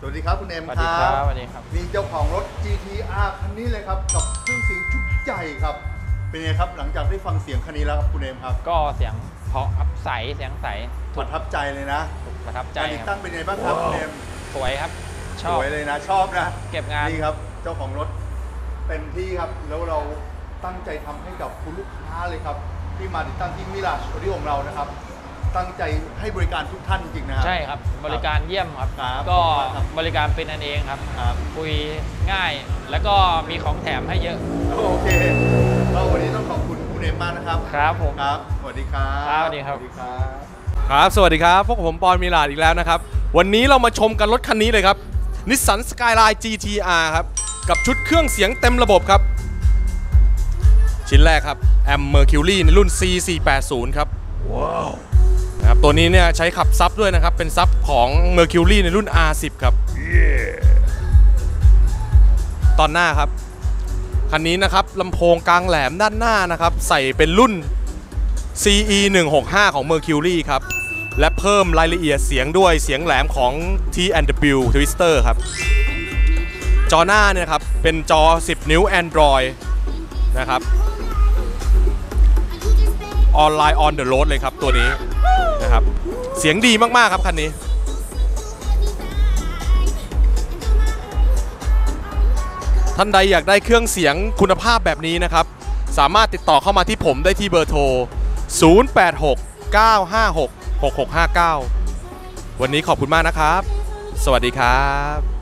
สวัสดีครับคุณเอ็มสวัสคดีรัครับบสวัสดีครับ นี่เจ้าของรถ GTR คันนี้เลยครับกับเครื่องเสียงชุดใหญ่ครับ เป็นไงครับหลังจากได้ฟังเสียงคันนี้แล้วครับคุณเอ็มครับก็เสียงเพราะครับใสเสียงใสประทับใจเลยนะถูกประทับใจการติดคตั้รับงเป็นไงบ้างครับคุณเอ็มสวยครับ ชสอบ วยเลยนะ ชอบนะเก็บงาน นี่ครับเจ้าของรถเต็มที่ครับ แล้วเราตั้งใจทำให้กับคุณลูกค้าเลยครับ ที่มาติดตั้งที่มิลาชออดิโอของเรานะครับ ตั้งใจให้บริการทุกท่านจริงๆนะครับ ใช่ครับ บริการเยี่ยมครับ ครับก็ขอบคุณมากครับ บริการเป็นอันเองครับ ครับ คุยง่าย แล้วก็มีของแถมให้เยอะโอเคก็วันนี้ต้องขอบคุณคุณเอ็มมากนะครับ ครับผม ครับ สวัสดีครับครับสวัสดีครับ สวัสดีครับ ครับ สวัสดีครับ พวกผมปอนมีลาดอีกแล้วนะครับ วันนี้เรามาชมกันรถคันนี้เลยครับนิสสันสกายไลน์ GTR ครับ กับชุดเครื่องเสียงเต็มระบบครับ ชิ้นแรกครับแอม Mercury ในรุ่น C480 ครับ ว้าว นะครับตัวนี้เนี่ยใช้ขับซับด้วยนะครับ เป็นซับของ Mercury ในรุ่น R10 ครับตอนหน้าครับคันนี้นะครับลำโพงกลางแหลมด้านหน้านะครับ ใส่เป็นรุ่น CE 165ของ Mercury ครับ และเพิ่มรายละเอียดเสียงด้วยเสียงแหลมของ T&W Twister ครับ จอหน้าเนี่ยครับ เป็นจอ 10 นิ้ว Android นะครับ ออนไลน์ on the road เลยครับตัวนี้นะครับ เสียงดีมาก ๆ ครับคันนี้ท่านใดอยากได้เครื่องเสียงคุณภาพแบบนี้นะครับ สามารถติดต่อเข้ามาที่ผมได้ที่เบอร์โทร 086 956 6659 วันนี้ขอบคุณมากนะครับ สวัสดีครับ